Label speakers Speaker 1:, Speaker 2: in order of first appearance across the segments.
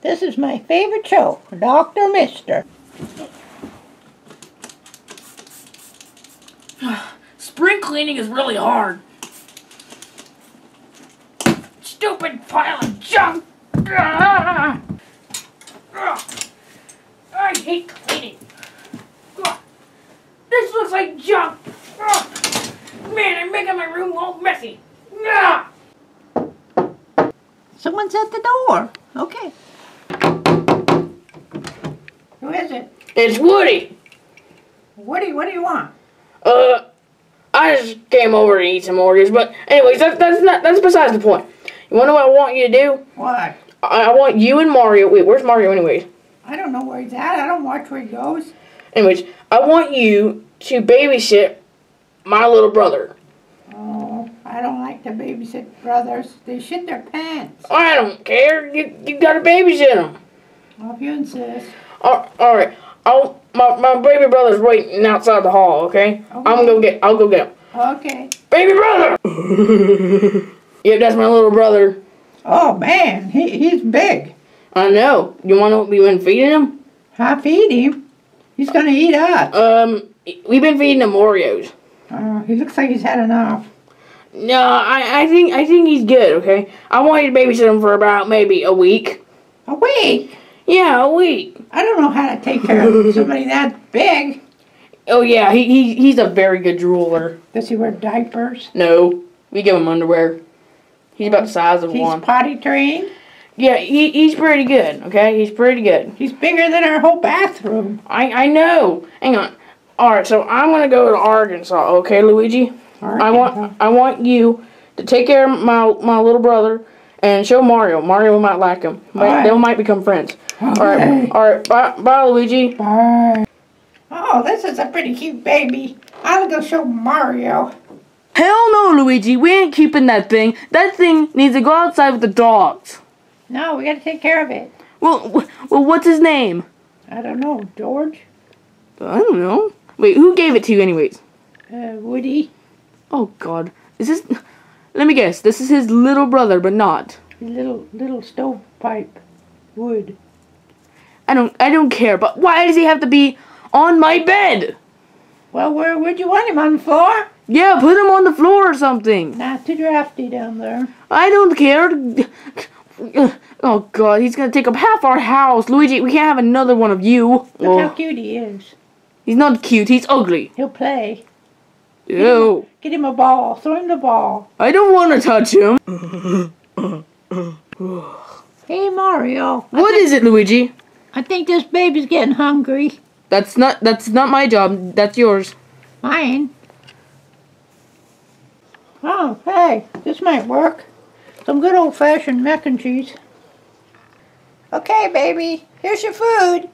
Speaker 1: This is my favorite show, Dr. Mister.
Speaker 2: Spring cleaning is really hard. Stupid pile of junk! I hate cleaning. This looks like junk! Man, I'm making my room all messy.
Speaker 1: Someone's at the door. Okay. Who is it?
Speaker 2: It's Woody!
Speaker 1: Woody, what do you want?
Speaker 2: Uh, I just came over to eat some Oreos, but anyways, that, that's not that's besides the point. You wanna know what I want you to do?
Speaker 1: What?
Speaker 2: I, I want you and Mario. Wait, where's Mario, anyways?
Speaker 1: I don't know where he's at. I don't watch where he goes.
Speaker 2: Anyways, I want you to babysit my little brother.
Speaker 1: Oh, I don't like to babysit brothers. They shit their pants.
Speaker 2: I don't care. You you gotta babysit him.
Speaker 1: Well, if you insist.
Speaker 2: All, all right. I'll my my baby brother's waiting outside the hall. Okay. I'm gonna go get. I'll go get him.
Speaker 1: Okay.
Speaker 2: Baby brother. yep, that's my little brother.
Speaker 1: Oh, man, he, he's big.
Speaker 2: I know. You wanna we been feeding him?
Speaker 1: I feed him. He's gonna eat us.
Speaker 2: Um, we've been feeding him Oreos.
Speaker 1: Uh, he looks like he's had enough.
Speaker 2: No, I, I think I think he's good. Okay, I want you to babysit him for about maybe a week.
Speaker 1: A week?
Speaker 2: Yeah, a week.
Speaker 1: I don't know how to take care of somebody that big.
Speaker 2: Oh yeah, he, he he's a very good drooler.
Speaker 1: Does he wear diapers?
Speaker 2: No, we give him underwear. He's about the size of
Speaker 1: He's
Speaker 2: one.
Speaker 1: potty trained.
Speaker 2: Yeah, he, he's pretty good. Okay, he's pretty good.
Speaker 1: He's bigger than our whole bathroom.
Speaker 2: I I know. Hang on. All right, so I'm gonna go to Arkansas. Okay, Luigi. I want I want you to take care of my my little brother and show Mario. Mario might like him. Might,
Speaker 1: Alright.
Speaker 2: They might become friends. All
Speaker 1: Okay.
Speaker 2: right, all right. Bye, bye, Luigi.
Speaker 1: Bye. Oh, this is a pretty cute baby. I'll go show Mario.
Speaker 2: Hell no, Luigi. We ain't keeping that thing. That thing needs to go outside with the dogs.
Speaker 1: No, we gotta take care of it.
Speaker 2: Well, well, what's his name?
Speaker 1: I don't know, George?
Speaker 2: I don't know. Wait, who gave it to you, anyways?
Speaker 1: Uh, Woody?
Speaker 2: Oh God, is this? Let me guess. This is his little brother, but not.
Speaker 1: Little, little stovepipe. Wood.
Speaker 2: I don't. I don't care. But why does he have to be on my bed?
Speaker 1: Well, where would you want him? On the floor?
Speaker 2: Yeah, put him on the floor or something.
Speaker 1: Not too drafty down there.
Speaker 2: I don't care. Oh God, he's gonna take up half our house, Luigi. We can't have another one of you.
Speaker 1: Look
Speaker 2: Oh,
Speaker 1: how cute he is.
Speaker 2: he's not cute. He's ugly.
Speaker 1: He'll play.
Speaker 2: Ew.
Speaker 1: Get him a ball. Throw him the ball.
Speaker 2: I don't want to touch him.
Speaker 1: Hey, Mario.
Speaker 2: What is it, Luigi?
Speaker 1: I think this baby's getting hungry.
Speaker 2: That's not. That's not my job. That's yours.
Speaker 1: Mine. Oh, hey, this might work. Some good old-fashioned mac and cheese. Okay, baby, here's your food.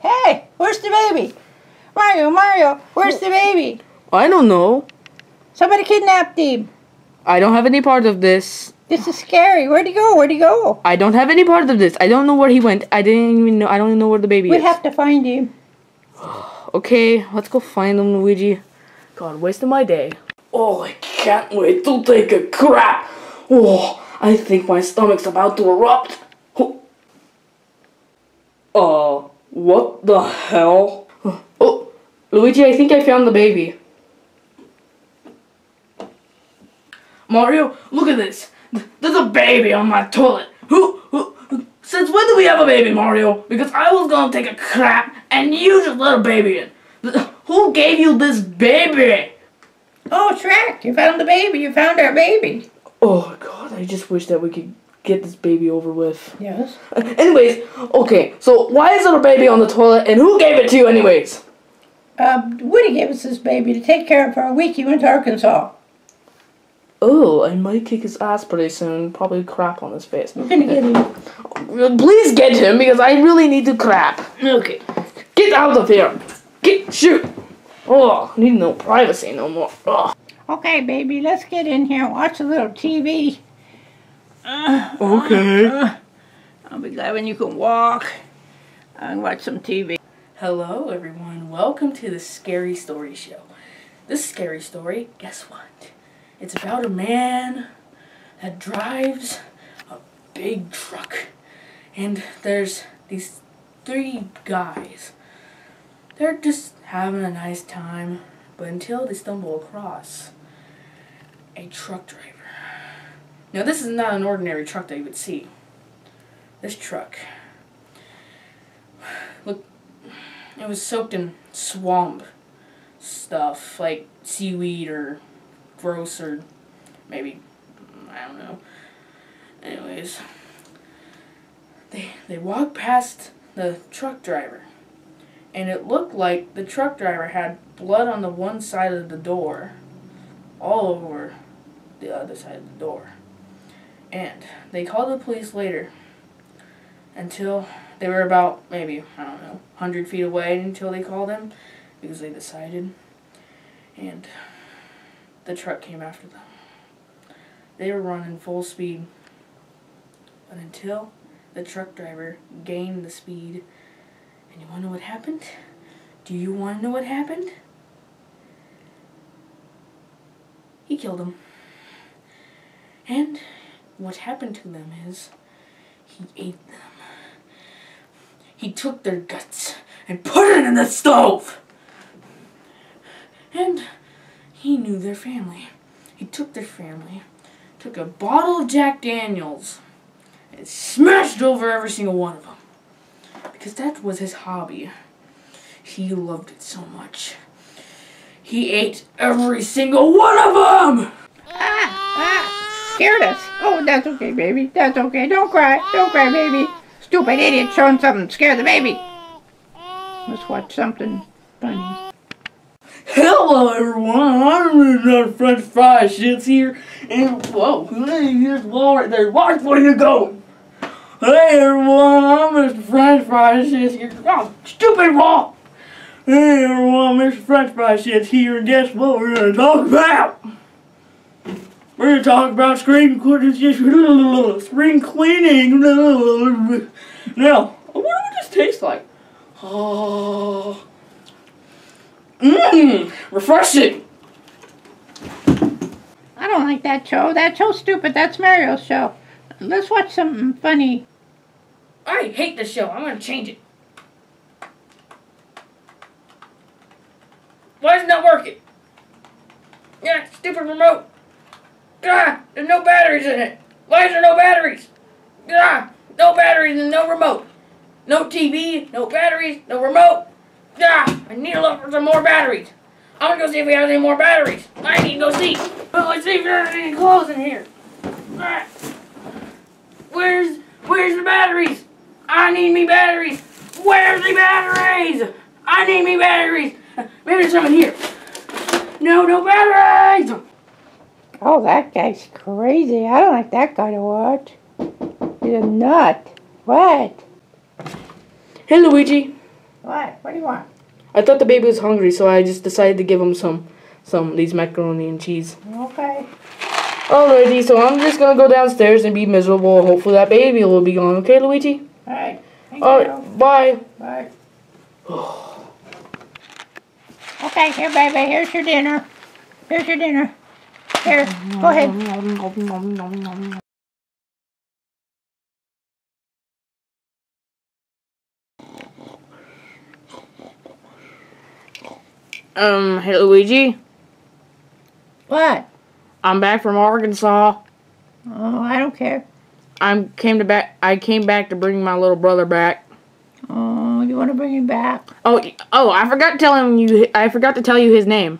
Speaker 1: Hey, where's the baby? Mario, Mario, where's the baby?
Speaker 2: I don't know.
Speaker 1: Somebody kidnapped him.
Speaker 2: I don't have any part of this.
Speaker 1: This is scary. Where'd he go? Where'd he go?
Speaker 2: I don't have any part of this. I don't know where he went. I didn't even know. I don't even know where the baby
Speaker 1: We
Speaker 2: is.
Speaker 1: We have to find him.
Speaker 2: Okay, let's go find him, Luigi. God, wasting my day. Oh, I can't wait to take a crap. Oh, I think my stomach's about to erupt. Oh. Uh, what the hell? Oh, Luigi, I think I found the baby. Mario, look at this. There's a baby on my toilet. Who, who, since when do we have a baby, Mario? Because I was gonna take a crap and you just let a baby in. Who gave you this baby?
Speaker 1: Oh, Shrek, you found the baby. You found our baby.
Speaker 2: Oh god, I just wish that we could get this baby over with.
Speaker 1: Yes.
Speaker 2: Anyways, okay, so why is there a baby on the toilet and who gave it to you anyways?
Speaker 1: Um, Woody gave us this baby to take care of for a week. He went to Arkansas.
Speaker 2: Oh, I might kick his ass pretty soon. Probably crap on his face.
Speaker 1: We're gonna get him.
Speaker 2: Please get him because I really need to crap.
Speaker 1: Okay.
Speaker 2: Get out of here. Get shoot. Oh, I need no privacy no more. Oh.
Speaker 1: Okay, baby, let's get in here and watch a little TV. Uh,
Speaker 2: Okay.
Speaker 1: uh, I'll be glad when you can walk and watch some TV.
Speaker 2: Hello, everyone. Welcome to the Scary Story Show. This scary story, guess what? It's about a man that drives a big truck. And there's these three guys. They're just having a nice time, but until they stumble across a truck driver. Now, this is not an ordinary truck that you would see. This truck, look, it was soaked in swamp stuff, like seaweed or gross or maybe, I don't know. Anyways, they, they walked past the truck driver, and it looked like the truck driver had blood on the one side of the door, all over the other side of the door. And they called the police later until they were about maybe, I don't know, 100 feet away until they called them because they decided. And the truck came after them. They were running full speed. But until the truck driver gained the speed, and you want to know what happened? Do you want to know what happened? He killed him. And what happened to them is he ate them. He took their guts and put it in the stove. And he knew their family. He took their family, took a bottle of Jack Daniels, and smashed over every single one of them. Because that was his hobby. He loved it so much. He ate every single one of them!
Speaker 1: Ah, ah, scared us. Oh, that's okay, baby. That's okay. Don't cry. Don't cry, baby. Stupid idiot showing something. Scare the baby. Let's watch something funny.
Speaker 2: Hello everyone, I'm another French fry shits here, and whoa, here's wall right there. Watch where you going. Hey everyone, I'm Mr. French fry shits here. Oh, stupid wall. Hey everyone, Mr. French fry shits here, and guess what we're gonna talk about? We're gonna talk about screen cleaning. Screen cleaning. Now, what this tastes like. Oh. Mmm, refreshing.
Speaker 1: I don't like that show. That show's stupid. That's Mario's show. Let's watch something funny.
Speaker 2: I hate this show. I'm gonna change it. Why isn't that working? Yeah, stupid remote. Ah, there's no batteries in it. Why is there no batteries? Ah, no batteries and no remote. No TV, no batteries, no remote. Ah, I need to look for some more batteries. I'm gonna go see if we have any more batteries. I need to go see. Oh, let's see if there's any clothes in here. Where's where's the batteries? I need me batteries. Where's the batteries? I need me batteries. Maybe there's some in here. No, no batteries.
Speaker 1: Oh, that guy's crazy. I don't like that guy to watch. He's a nut. What?
Speaker 2: Hey, Luigi.
Speaker 1: What? What do you want?
Speaker 2: I thought the baby was hungry, so I just decided to give him some some of these macaroni and cheese.
Speaker 1: Okay.
Speaker 2: Alrighty, so I'm just gonna go downstairs and be miserable. Hopefully that baby will be gone. Okay, Luigi?
Speaker 1: All right. Thank
Speaker 2: Alright,
Speaker 1: you.
Speaker 2: bye.
Speaker 1: Bye. okay, here, baby. Here's your dinner. Here's your dinner. Here, go ahead.
Speaker 2: Um, hey Luigi.
Speaker 1: What?
Speaker 2: I'm back from Arkansas.
Speaker 1: Oh, I don't care.
Speaker 2: I came to back. I came back to bring my little brother back.
Speaker 1: Oh, you want to bring him back?
Speaker 2: Oh, oh! I forgot to tell him you. I forgot to tell you his name.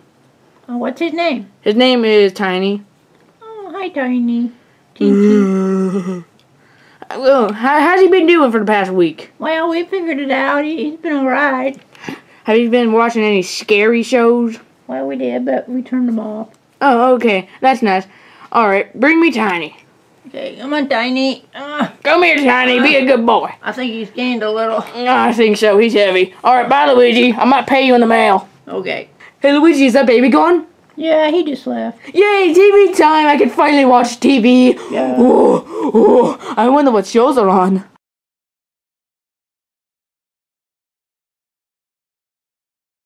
Speaker 1: Oh, what's his name?
Speaker 2: His name is Tiny.
Speaker 1: Oh, hi, Tiny. Tinky.
Speaker 2: Well, how, how's he been doing for the past week?
Speaker 1: well, we figured it out. He, he's been alright.
Speaker 2: Have you been watching any scary shows?
Speaker 1: Well, we did, but we turned them off.
Speaker 2: Oh, okay, that's nice. All right, bring me Tiny.
Speaker 1: Okay, come on, Tiny. Uh,
Speaker 2: Come here, Tiny. Be a good boy.
Speaker 1: I think he's gained a little.
Speaker 2: I think so. He's heavy. All right, bye, Luigi. I might pay you in the mail.
Speaker 1: Okay.
Speaker 2: Hey, Luigi, is that baby gone?
Speaker 1: Yeah, he just left.
Speaker 2: Yay, TV time! I can finally watch TV.
Speaker 1: Yeah.
Speaker 2: Oh, oh, I wonder what shows are on.